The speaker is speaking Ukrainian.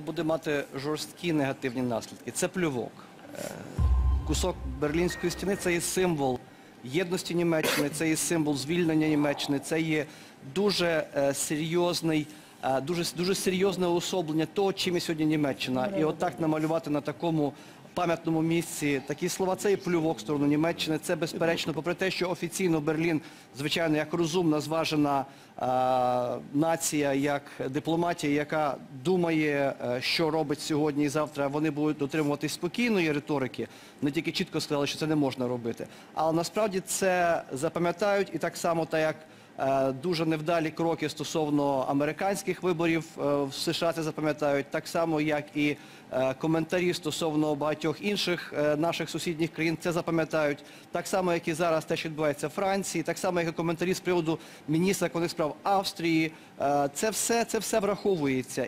буде мати жорсткі негативні наслідки. Це плювок. Е, Кусок Берлінської стіни це є символ єдності Німеччини, це є символ звільнення Німеччини, це є дуже е, серйозний, дуже, дуже серйозне уособлення того, чим є сьогодні Німеччина. І отак намалювати на такому пам'ятному місці такі слова, це і плювок в сторону Німеччини. Це безперечно, попри те, що офіційно Берлін, звичайно, як розумна, зважена е, нація, як дипломатія, яка думає, е, що робить сьогодні і завтра, вони будуть дотримуватись спокійної риторики. Не тільки чітко сказали, що це не можна робити. Але насправді це запам'ятають і так само, так як е, дуже невдалі кроки стосовно американських виборів е, в США це запам'ятають, так само як і е, коментарі стосовно багатьох інших е, наших сусідніх країн це запам'ятають, так само як і зараз те, що відбувається в Франції, так само як і коментарі з приводу міністра закордонних справ Австрії. Е, це все враховується.